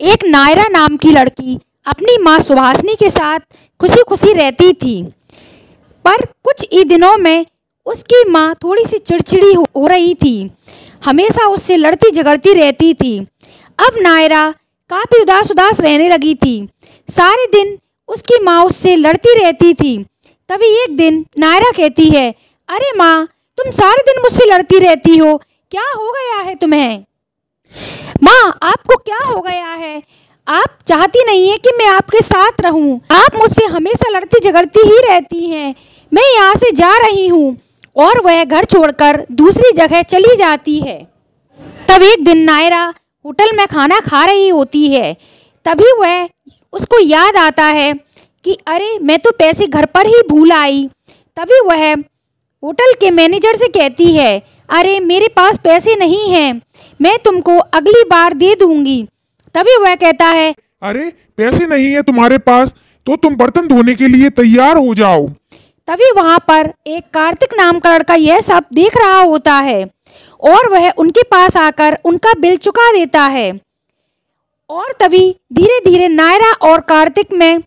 एक नायरा नाम की लड़की अपनी माँ सुभाषनी के साथ खुशी खुशी रहती थी। पर कुछ ही दिनों में उसकी माँ थोड़ी सी चिड़चिड़ी हो, रही थी। हमेशा उससे लड़ती झगड़ती रहती थी। अब नायरा काफ़ी उदास उदास रहने लगी थी। सारे दिन उसकी माँ उससे लड़ती रहती थी। तभी एक दिन नायरा कहती है अरे माँ तुम सारे दिन मुझसे लड़ती रहती हो। क्या हो गया है तुम्हें? माँ, आपको क्या हो गया है? आप चाहती नहीं है कि मैं आपके साथ रहूँ। आप मुझसे हमेशा लड़ती झगड़ती ही रहती हैं। मैं यहाँ से जा रही हूँ और वह घर छोड़कर दूसरी जगह चली जाती है। तब एक दिन नायरा होटल में खाना खा रही होती है। तभी वह उसको याद आता है कि, अरे, मैं तो पैसे घर पर ही भूल आई। तभी वह होटल के मैनेजर से कहती है, अरे, मेरे पास पैसे नहीं हैं। मैं तुमको अगली बार दे दूँगी। तभी वह कहता है अरे पैसे नहीं है तुम्हारे पास तो तुम बर्तन धोने के लिए तैयार हो जाओ। तभी वहाँ पर एक कार्तिक नाम का लड़का यह सब देख रहा होता है और वह उनके पास आकर उनका बिल चुका देता है। और तभी धीरे धीरे नायरा और कार्तिक में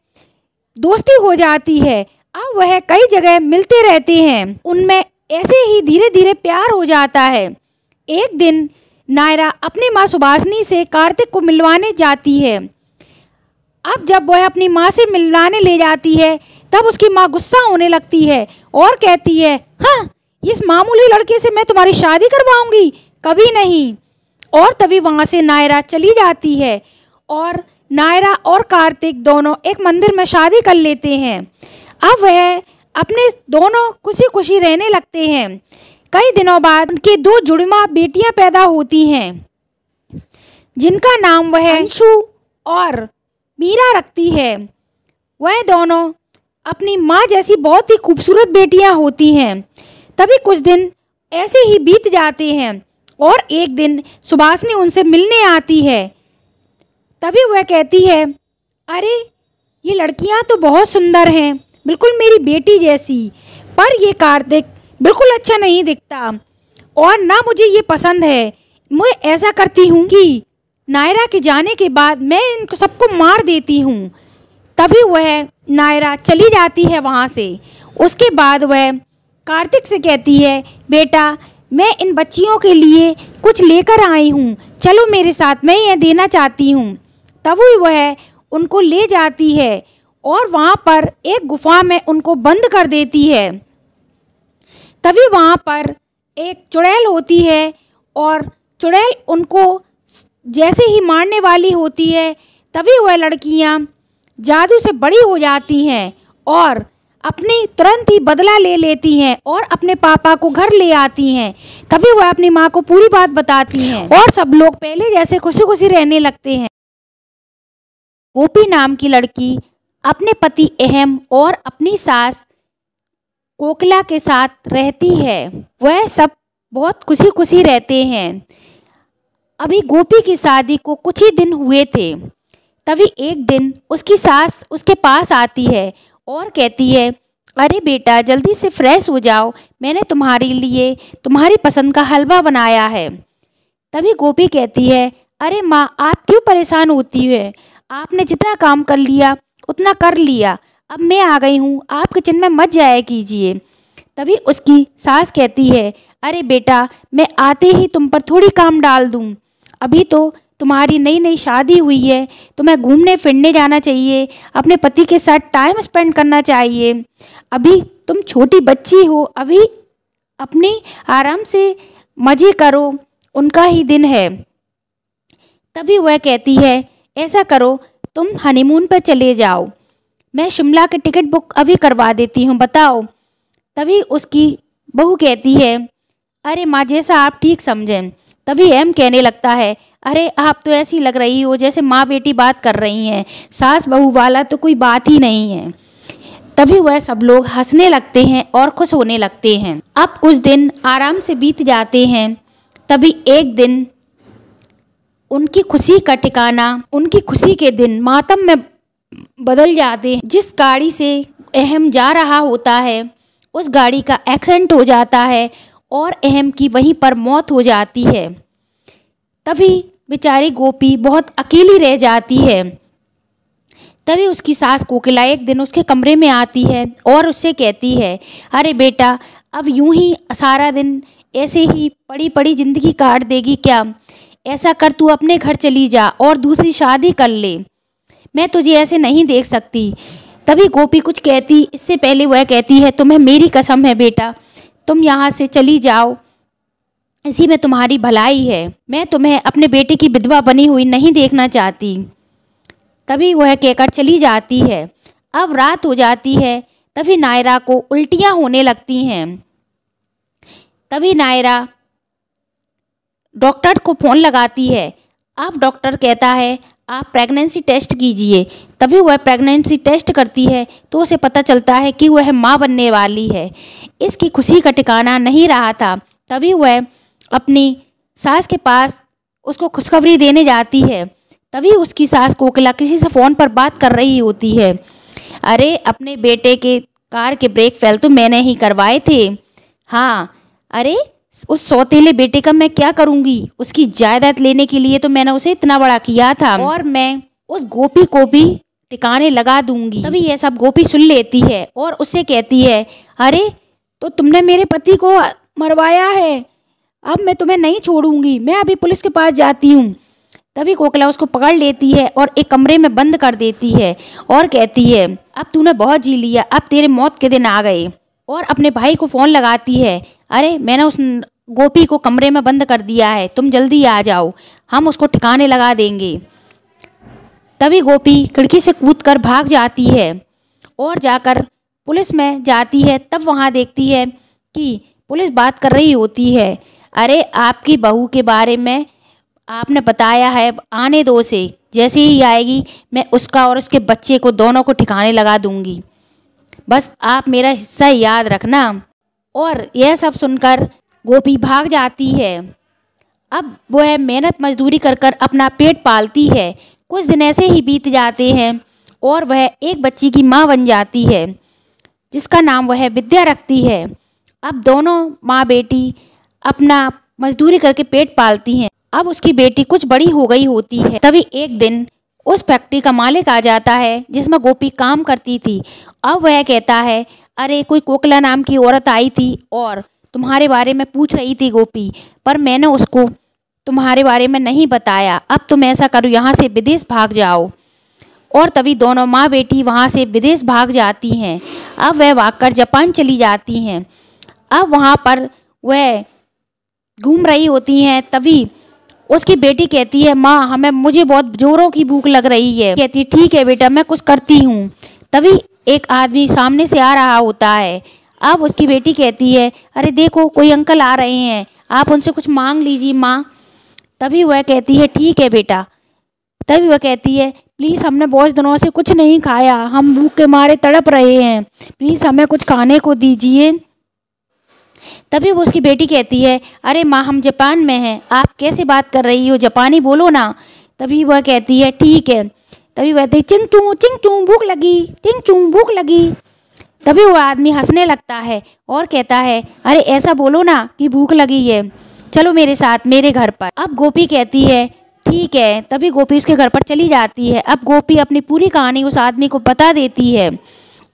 दोस्ती हो जाती है। अब वह कई जगह मिलते रहते हैं। उनमें ऐसे ही धीरे धीरे प्यार हो जाता है। एक दिन नायरा अपनी माँ सुभाषनी से कार्तिक को मिलवाने जाती है। अब जब वह अपनी माँ से मिलवाने ले जाती है, तब उसकी माँ गुस्सा होने लगती है और कहती है हाँ इस मामूली लड़के से मैं तुम्हारी शादी करवाऊँगी। कभी नहीं। और तभी वहाँ से नायरा चली जाती है और नायरा और कार्तिक दोनों एक मंदिर में शादी कर लेते हैं। अब वह अपने दोनों खुशी खुशी रहने लगते हैं। कई दिनों बाद उनके दो जुड़वा बेटियाँ पैदा होती हैं, जिनका नाम वह अंशु और मीरा रखती है। वह दोनों अपनी माँ जैसी बहुत ही खूबसूरत बेटियाँ होती हैं। तभी कुछ दिन ऐसे ही बीत जाते हैं और एक दिन सुभाषनी उनसे मिलने आती है। तभी वह कहती है, अरे, ये लड़कियाँ तो बहुत सुंदर हैं, बिल्कुल मेरी बेटी जैसी, पर ये कार्तिक बिल्कुल अच्छा नहीं दिखता। और ना मुझे ये पसंद है। मैं ऐसा करती हूँ कि नायरा के जाने के बाद मैं इन सबको मार देती हूँ। तभी वह नायरा चली जाती है वहाँ से। उसके बाद वह कार्तिक से कहती है, बेटा, मैं इन बच्चियों के लिए कुछ लेकर आई हूँ। चलो मेरे साथ, मैं यह देना चाहती हूँ। तभी वह उनको ले जाती है और वहाँ पर एक गुफा में उनको बंद कर देती है। तभी वहाँ पर एक चुड़ैल होती है और चुड़ैल उनको जैसे ही मारने वाली होती है, तभी वह लड़कियाँ जादू से बड़ी हो जाती हैं और अपनी तुरंत ही बदला ले लेती हैं और अपने पापा को घर ले आती हैं। तभी वह अपनी माँ को पूरी बात बताती हैं। और सब लोग पहले जैसे खुशी खुशी रहने लगते हैं। गोपी नाम की लड़की अपने पति अहम और अपनी सास कोकिला के साथ रहती है। वह सब बहुत खुशी खुशी रहते हैं। अभी गोपी की शादी को कुछ ही दिन हुए थे। तभी एक दिन उसकी सास उसके पास आती है और कहती है, अरे बेटा, जल्दी से फ्रेश हो जाओ। मैंने तुम्हारे लिए तुम्हारी पसंद का हलवा बनाया है। तभी गोपी कहती है, अरे माँ, आप क्यों परेशान होती है? आपने जितना काम कर लिया, उतना कर लिया। अब मैं आ गई हूँ, आप किचन में मत जाया कीजिए। तभी उसकी सास कहती है, अरे बेटा, मैं आते ही तुम पर थोड़ी काम डाल दूँ। अभी तो तुम्हारी नई नई शादी हुई है, तुम्हें घूमने फिरने जाना चाहिए, अपने पति के साथ टाइम स्पेंड करना चाहिए। अभी तुम छोटी बच्ची हो, अभी अपनी आराम से मज़े करो, उनका ही दिन है। तभी वह कहती है, ऐसा करो, तुम हनीमून पर चले जाओ। मैं शिमला के टिकट बुक अभी करवा देती हूँ, बताओ। तभी उसकी बहू कहती है, अरे माँ जैसा आप ठीक समझें। तभी एम कहने लगता है, अरे आप तो ऐसी लग रही हो जैसे माँ बेटी बात कर रही हैं। सास बहू वाला तो कोई बात ही नहीं है। तभी वह सब लोग हंसने लगते हैं और खुश होने लगते हैं। अब कुछ दिन आराम से बीत जाते हैं। तभी एक दिन उनकी खुशी का ठिकाना, उनकी खुशी के दिन मातम में बदल जाते हैं। जिस गाड़ी से अहम जा रहा होता है, उस गाड़ी का एक्सीडेंट हो जाता है और अहम की वहीं पर मौत हो जाती है। तभी बेचारी गोपी बहुत अकेली रह जाती है। तभी उसकी सास कोकिला एक दिन उसके कमरे में आती है और उससे कहती है, अरे बेटा, अब यूँ ही सारा दिन ऐसे ही पड़ी पड़ी ज़िंदगी काट देगी क्या? ऐसा कर तू अपने घर चली जा और दूसरी शादी कर ले। मैं तुझे ऐसे नहीं देख सकती। तभी गोपी कुछ कहती, इससे पहले वह कहती है, तुम्हें मेरी कसम है बेटा, तुम यहाँ से चली जाओ। इसी में तुम्हारी भलाई है। मैं तुम्हें अपने बेटे की विधवा बनी हुई नहीं देखना चाहती। तभी वह कहकर चली जाती है। अब रात हो जाती है, तभी नायरा को उल्टियाँ होने लगती हैं। तभी नायरा डॉक्टर को फ़ोन लगाती है। अब डॉक्टर कहता है आप प्रेगनेंसी टेस्ट कीजिए। तभी वह प्रेगनेंसी टेस्ट करती है तो उसे पता चलता है कि वह माँ बनने वाली है। इसकी खुशी का ठिकाना नहीं रहा था। तभी वह अपनी सास के पास उसको खुशखबरी देने जाती है। तभी उसकी सास कोकिला किसी से फ़ोन पर बात कर रही होती है। अरे, अपने बेटे के कार के ब्रेक फेल तो मैंने ही करवाए थे। हाँ अरे उस सौतेले बेटे का मैं क्या करूँगी? उसकी जायदाद लेने के लिए तो मैंने उसे इतना बड़ा किया था। और मैं उस गोपी को भी टिकाने लगा दूँगी। तभी यह सब गोपी सुन लेती है और उससे कहती है अरे तो तुमने मेरे पति को मरवाया है। अब मैं तुम्हें नहीं छोड़ूँगी। मैं अभी पुलिस के पास जाती हूँ। तभी कोकला उसको पकड़ लेती है और एक कमरे में बंद कर देती है और कहती है अब तूने बहुत जी लिया। अब तेरे मौत के दिन आ गए। और अपने भाई को फ़ोन लगाती है, अरे, मैंने उस गोपी को कमरे में बंद कर दिया है, तुम जल्दी आ जाओ, हम उसको ठिकाने लगा देंगे। तभी गोपी खिड़की से कूद कर भाग जाती है और जाकर पुलिस में जाती है। तब वहाँ देखती है कि पुलिस बात कर रही होती है। अरे, आपकी बहू के बारे में आपने बताया है, आने दो से जैसे ही आएगी, मैं उसका और उसके बच्चे को दोनों को ठिकाने लगा दूँगी। बस आप मेरा हिस्सा याद रखना। और यह सब सुनकर गोपी भाग जाती है। अब वह मेहनत मजदूरी कर कर अपना पेट पालती है। कुछ दिन ऐसे ही बीत जाते हैं और वह एक बच्ची की माँ बन जाती है, जिसका नाम वह विद्या रखती है। अब दोनों माँ बेटी अपना मजदूरी करके पेट पालती हैं। अब उसकी बेटी कुछ बड़ी हो गई होती है। तभी एक दिन उस फैक्ट्री का मालिक आ जाता है, जिसमें गोपी काम करती थी। अब वह कहता है, अरे, कोई कोकला नाम की औरत आई थी और तुम्हारे बारे में पूछ रही थी गोपी, पर मैंने उसको तुम्हारे बारे में नहीं बताया। अब तुम ऐसा करो, यहाँ से विदेश भाग जाओ। और तभी दोनों माँ बेटी वहाँ से विदेश भाग जाती हैं। अब वह भागकर जापान चली जाती हैं। अब वहाँ पर वह घूम रही होती हैं, तभी उसकी बेटी कहती है, माँ, हमें, मुझे बहुत जोरों की भूख लग रही है। कहती है ठीक है बेटा, मैं कुछ करती हूँ। तभी एक आदमी सामने से आ रहा होता है। अब उसकी बेटी कहती है, अरे देखो, कोई अंकल आ रहे हैं। आप उनसे कुछ मांग लीजिए, माँ। तभी वह कहती है, ठीक है बेटा। तभी वह कहती है, प्लीज़, हमने बहुत दिनों से कुछ नहीं खाया। हम भूख के मारे तड़प रहे हैं। प्लीज़, हमें कुछ खाने को दीजिए। तभी वो उसकी बेटी कहती है, अरे माँ, हम जापान में हैं। आप कैसे बात कर रही हो? जापानी बोलो ना। तभी वह कहती है, ठीक है। तभी वह कहती चिंग चू चिंग चू भूख लगी। चिंग चू भूख लगी। तभी वो आदमी हंसने लगता है और कहता है, अरे ऐसा बोलो ना कि भूख लगी है। चलो मेरे साथ, मेरे घर पर। अब गोपी कहती है, ठीक है। तभी गोपी उसके घर पर चली जाती है। अब गोपी अपनी पूरी कहानी उस आदमी को बता देती है।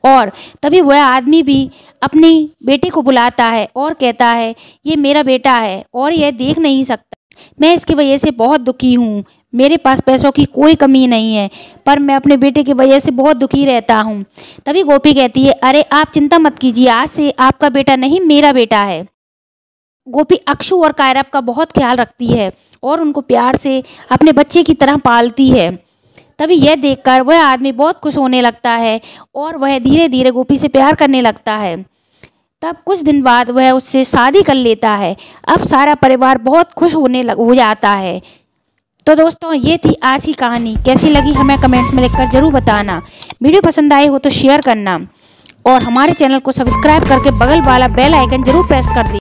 और तभी वह आदमी भी अपनी बेटे को बुलाता है और कहता है, ये मेरा बेटा है और यह देख नहीं सकता। मैं इसकी वजह से बहुत दुखी हूँ। मेरे पास पैसों की कोई कमी नहीं है, पर मैं अपने बेटे की वजह से बहुत दुखी रहता हूँ। तभी गोपी कहती है, अरे, आप चिंता मत कीजिए, आज से आपका बेटा नहीं, मेरा बेटा है। गोपी अक्षु और कायरब का बहुत ख्याल रखती है और उनको प्यार से अपने बच्चे की तरह पालती है। तभी यह देखकर वह आदमी बहुत खुश होने लगता है और वह धीरे धीरे गोपी से प्यार करने लगता है। तब कुछ दिन बाद वह उससे शादी कर लेता है। अब सारा परिवार बहुत खुश होने लग, हो जाता है। तो दोस्तों, ये थी आज की कहानी। कैसी लगी हमें कमेंट्स में लिखकर ज़रूर बताना। वीडियो पसंद आई हो तो शेयर करना और हमारे चैनल को सब्सक्राइब करके बगल वाला बेल आइकन ज़रूर प्रेस कर दी